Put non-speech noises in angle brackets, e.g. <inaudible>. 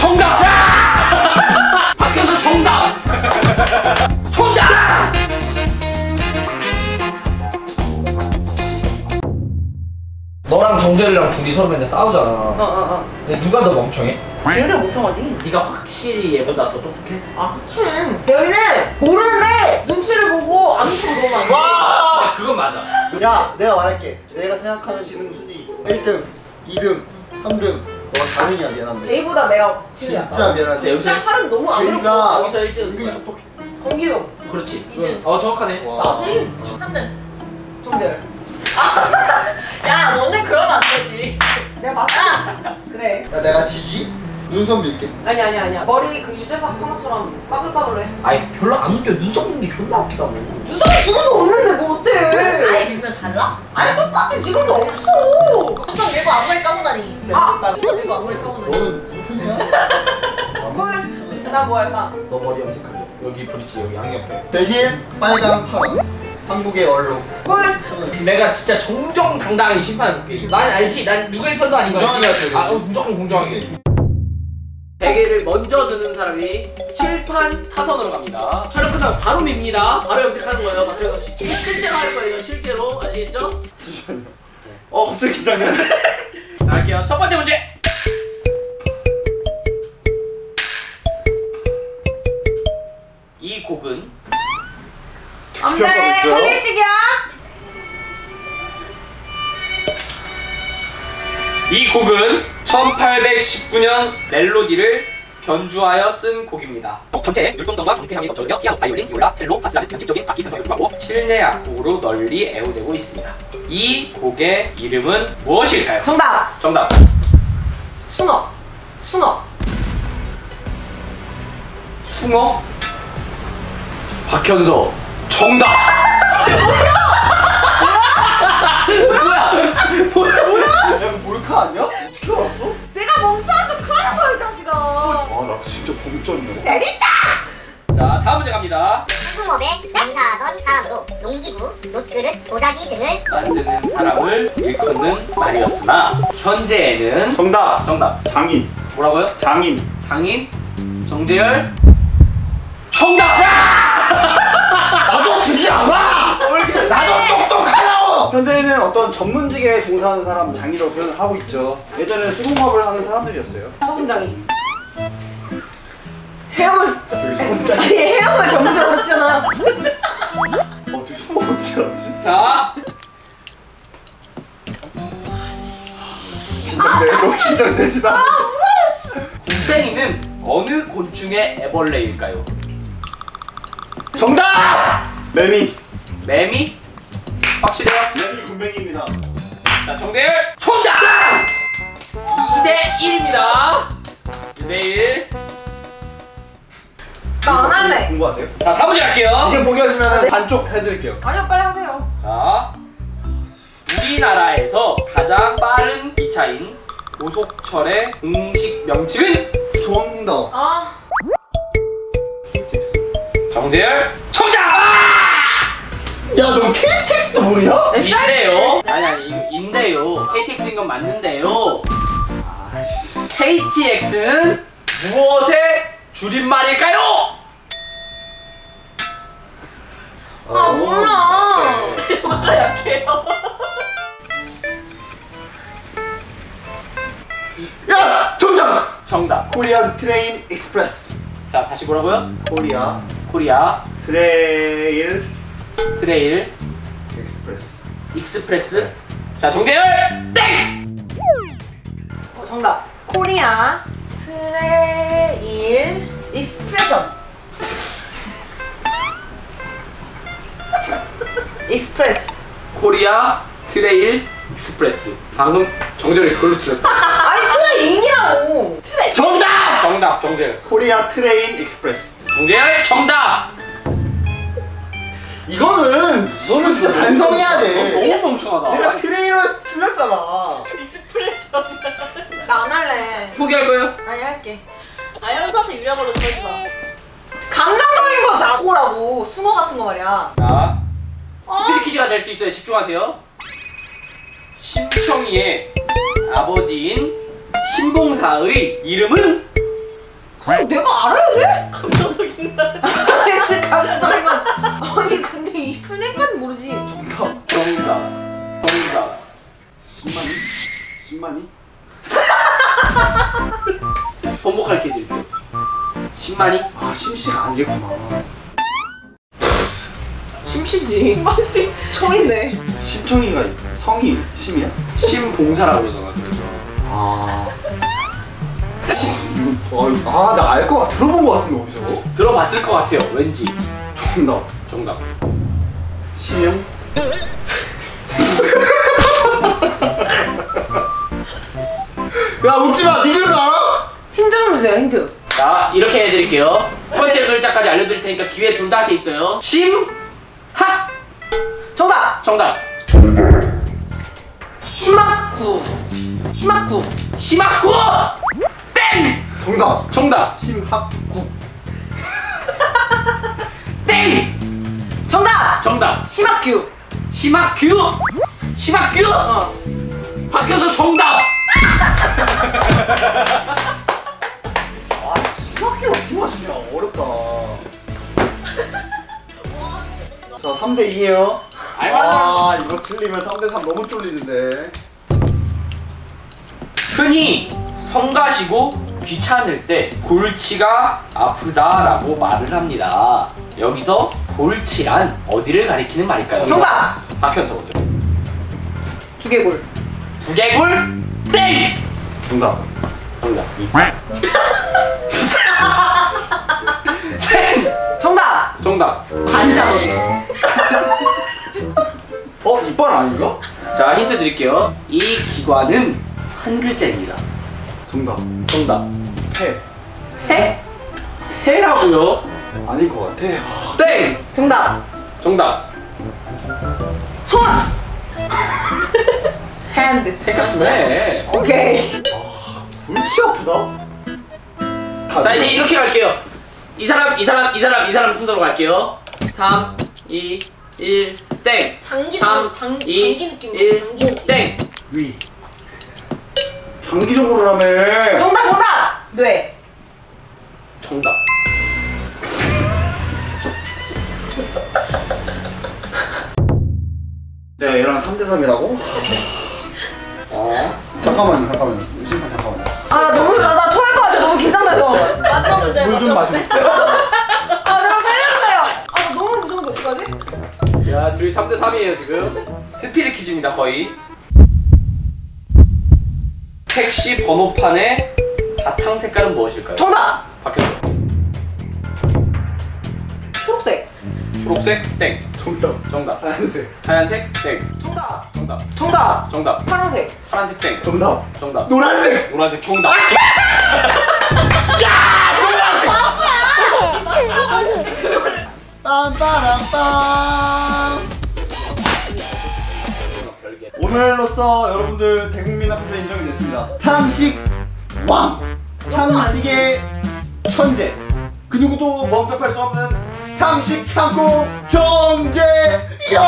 정답! 박현서 <laughs> 정답! 정답! 너랑 정재이랑 둘이 서로 맨날 싸우잖아. 어 어 어 근데 누가 더 멍청해? 재율이 멍청하지 네가 확실히 얘보다 더 똑똑해. 아 그치 재율이는 모르는데 눈치를 보고 아는 척 너무 해 와! 그건 맞아. 야, 내가 말할게. 내가 생각하는 지능 순위 1등, 2등, 3등. 너가 4등이야 미안한데. 제이보다 내가 진짜 약간 미안한데. 여기서 진짜 팔은 너무 안 제이가 여기서 1등. 은근히 똑똑해. 건기도 그렇지. 이등. 어 정확하네. 와. 나지 3등. 정재율 야, 너는 그러면 안 되지. 내가 맞아 그래 야, 내가 지지? 눈썹 밀게. 아니 아니 아니야 머리 그 유재석 파마처럼 빠글빠글해 아니 별로 안 웃겨. 눈썹 있는 게 존나 웃기다고. 유성이 지금도 없는데 뭐 어때 아예 밀면 달라? 아니 똑같아 지금도 없어 눈썹 밀고 앞머리 까고 다니. 아! 눈썹 밀고 앞머리 까고 다니. 너는 무슨 편이야? 콜! 나뭐 할까? 너 머리 염색하게. 여기 브릿지 여기 양옆에. 대신 빨강, 파랑. 한국의 얼로. 콜! 내가 진짜 정정당당하게 심판해볼게. 난 알지. 난 누구의 편도 아닌 거 공정하게 알지. 해야지. 아 어, 무조건 공정하게. 베개를 먼저 드는 사람이 칠판 사선으로 갑니다. 촬영 끝나고 바로 밉니다. 바로 염색하는 거예요. 씨. 이게 실제로 할 거예요. 실제로 아시겠죠? 잠시만요. 어, 갑자기 긴장되네. 1819년 멜로디를 변주하여 쓴 곡입니다. 곡 전체에 율동성과 경쾌함이 넘쳐으며 피아노, 바이올린, 비올라, 첼로, 바스라는 변칙적인 악기 편성에 불구하고 실내 악곡으로 널리 애호되고 있습니다. 이 곡의 이름은 무엇일까요? 정답 정답. 숭어 숭어 숭어? 박현서. 정답. 뭐야? 야, 이거 몰카 아니야? 어떻게 알았어? 자식아 아, 나 진짜 범점이네. 재밌다 자, 다음 문제 갑니다. 소금업에 종사하던 사람으로 농기구, 롯그릇, 도자기 등을 만드는 사람을 일컫는 말이었으나 현재에는 정답 정답. 장인 뭐라고요? 장인 장인 정재열 정답! <laughs> 나도 지지 않아! 나도 똑똑하다고! 현재는 어떤 전문직에 종사하는 사람 장이라고 표현을 하고 있죠 예전에는 수공업을 하는 사람들이었어요 소금장이 헤어물 진짜 아니 헤어물 전문적으로 치잖아 어, 어떻게 수공 어떻게 알았지? 자, 긴장돼 너무 긴장되지 나 굼벵이는 어느 곤충의 애벌레일까요? 정답! 매미 매미? 확실해요? 매미 군뱅이입니다 자, 정대열 정답! 2대 1입니다. 2대 1. 나 안 할래 공부하세요? 자, 문제 갈게요. 지금 포기하시면 반쪽 해드릴게요 아니요 빨리 하세요 자, 우리나라에서 가장 빠른 기차인 고속철의 공식 명칭은 정답. 아 정재열 정답! 야, 너 KTX도 모르냐? 인데요. 아니 아니 인데요. KTX인 건 맞는데요. KTX는 무엇의 줄임말일까요? 아, 몰라. <laughs> 약해요. 야! 정답! 정답. Korean Train Express. 자 다시 뭐라고요? Korea Korea Trail Trail Express. Express. 자 정재열 땡. 어, 정답 Korea Trail Expression Express Korea Trail Express. 방금 정재열이 그걸로 틀렸다. <laughs> 아니 train이라고 트레 정답! 정답 정재열. Korea Train Express 정재열 정답. 이거는 너는 진짜 반성해야 돼. 너무 멍청하다. 내가 train에서 틀렸잖아. Expression. 나 안 할래 포기할 거예요? 아니 할게 아, 현수한테 유리한 걸로 보여주자. 감정적인 거 나고라고 숭어 같은 거 말이야 자, 스피드 퀴즈가 될 수 있어요. 집중하세요. 심청이의 아버지인 심봉사의 이름은 그럼 내가 알아야 돼? 감정적인 말. 아니 <laughs> 감정적인 건 아니 근데 이 풀네임까지 모르지 정답. 정답. 정답. 10만이? 10만이? <laughs> 번복할 게 드릴게요. 10만이? 아 심씨가 아니겠구나 심시지 맛이. 처있네 심청이가 성이 심이야? 심봉사라고 그러잖아. 그래서. 아 어, 이거 아나 알거같 들어본 거 같은데 어디서? 들어봤을 것 같아요. 왠지. 정답 정답. 심형? <laughs> 야 웃지 마 니들은 알아? 힌트 좀 주세요 힌트 자, 이렇게 해드릴게요. 첫 번째 글자까지 알려드릴 테니까 기회 둘다돼 있어요. 심, 하, 정답 정답. 심학구 심학구 심학구! 땡! 정답 정답. 심학구 <laughs> 땡! 정답 정답. 심학규 심학규! 심학규! 어 바뀌어서 정답! 아 심학기 어떻게 맞추냐 어렵다 자 3대 2에요 알만한 아 이거 틀리면 3대 3 너무 쫄리는데 흔히 성가시고 귀찮을 때 골치가 아프다라고 말을 합니다. 여기서 골치란 어디를 가리키는 말일까요? 정답 박현서 먼저. 두개골 두개골 땡! 정답 정답. <laughs> 정답. 관자놀이 <laughs> 어? 이빨 아닌가? 자 힌트 드릴게요. 이 기관은 한 글자입니다. 정답 정답. 해 해? 해라고요? 아닐 것 같아 땡! 정답 정답. 손 hand 생각 좀 해. 오케이 골치 아프다? 자 이제 이렇게 갈게요. 이 사람, 이 사람, 이 사람, 이 사람 순서로 갈게요. 3, 2, 1, 땡. 장기 3, 장, 2, 장기 느낌. 1, 장기 느낌. 땡. 위 장기적으로라며 정답 정답 뇌 정답. 네 얘랑 3대 3이라고? <laughs> 어. 잠깐만요 잠깐만요 3대 3이에요, 지금. 스피드 퀴즈입니다, 거의. 택시 번호판의 바탕 색깔은 무엇일까요? 정답 박현서. 초록색 초록색, 땡. 정답 정답. 하얀색 하얀색, 땡. 정답 정답. 정답 정답. 파란색 파란색, 땡. 정답 정답. 노란색 노란색, 정답. <laughs> <laughs> 빰빠람 빰 오늘로써 여러분들 대국민 앞에서 인정이 됐습니다. 상식 왕! 상식의 천재! 그 누구도 범접할 수 없는 상식 창고 정재영